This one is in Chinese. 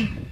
う。